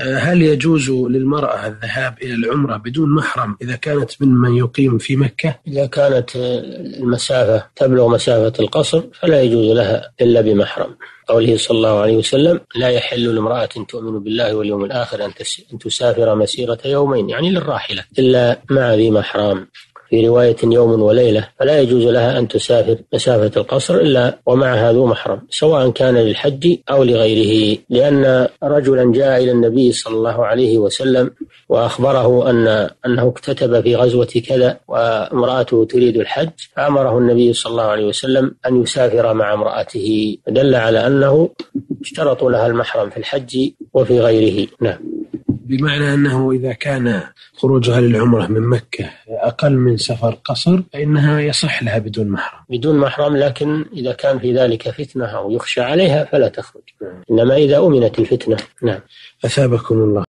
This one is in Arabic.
هل يجوز للمرأة الذهاب إلى العمرة بدون محرم إذا كانت ممن يقيم في مكة؟ إذا كانت المسافة تبلغ مسافة القصر فلا يجوز لها إلا بمحرم قوله صلى الله عليه وسلم لا يحل لامرأة تؤمن بالله واليوم الآخر أن تسافر مسيرة يومين يعني للراحلة إلا مع ذي محرم في رواية يوم وليلة فلا يجوز لها أن تسافر مسافة القصر إلا ومعها ذو محرم سواء كان للحج أو لغيره لأن رجلا جاء إلى النبي صلى الله عليه وسلم وأخبره أن أنه اكتتب في غزوة كذا وامرأته تريد الحج فأمره النبي صلى الله عليه وسلم أن يسافر مع امرأته دل على أنه اشترطوا لها المحرم في الحج وفي غيره. نعم. بمعنى أنه إذا كان خروجها للعمرة من مكة أقل من سفر قصر فإنها يصح لها بدون محرم. بدون محرم لكن إذا كان في ذلك فتنة أو يخشى عليها فلا تخرج. إنما إذا أمنت الفتنة نعم. أثابكم الله.